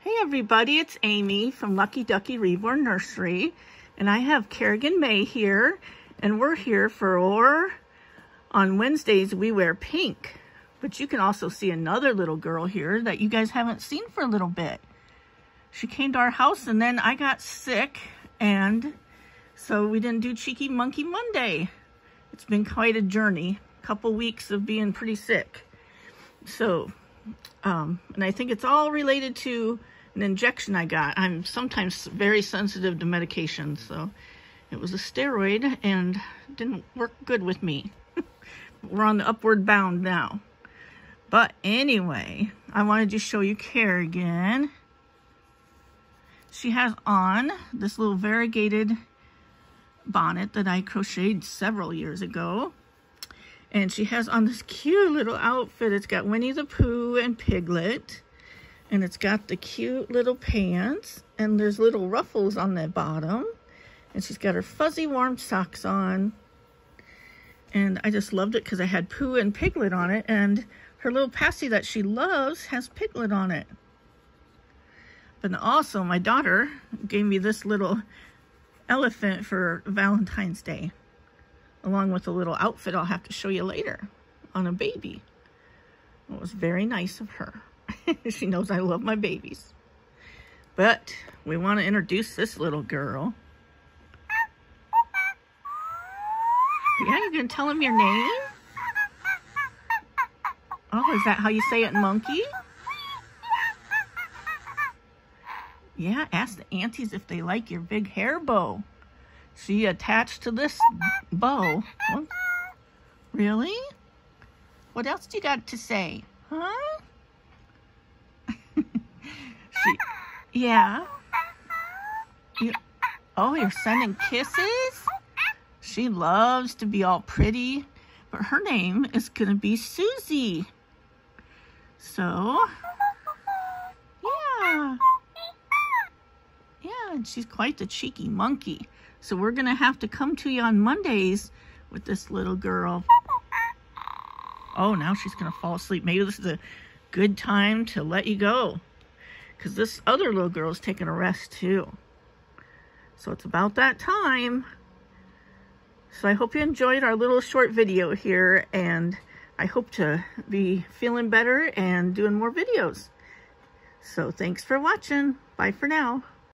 Hey everybody, it's Amy from Lucky Ducky Reborn Nursery and I have Kerrigan May here and we're here for or on Wednesdays we wear pink but you can also see another little girl here that you guys haven't seen for a little bit. She came to our house and then I got sick and so we didn't do Cheeky Monkey Monday. It's been quite a journey, a couple weeks of being pretty sick. So, um, and I think it's all related to an injection I got. I'm sometimes very sensitive to medication, so it was a steroid and didn't work good with me. We're on the upward bound now. But anyway, I wanted to show you Kerrigan. She has on this little variegated bonnet that I crocheted several years ago. And she has on this cute little outfit. It's got Winnie the Pooh and Piglet. And it's got the cute little pants. And there's little ruffles on the bottom. And she's got her fuzzy warm socks on. And I just loved it because I had Pooh and Piglet on it. And her little passy that she loves has Piglet on it. But also, my daughter gave me this little elephant for Valentine's Day. Along with a little outfit I'll have to show you later on a baby. It was very nice of her. she knows I love my babies. But we want to introduce this little girl. Yeah, you're going to tell him your name? Oh, is that how you say it monkey? Yeah, ask the aunties if they like your big hair bow. See, attached to this bow. What? Really? What else do you got to say? Huh? she, yeah. You, oh, you're sending kisses? She loves to be all pretty, but her name is going to be Susie. So, yeah. And she's quite the cheeky monkey. So we're going to have to come to you on Mondays with this little girl. Oh, now she's going to fall asleep. Maybe this is a good time to let you go. Because this other little girl is taking a rest too. So it's about that time. So I hope you enjoyed our little short video here. And I hope to be feeling better and doing more videos. So thanks for watching. Bye for now.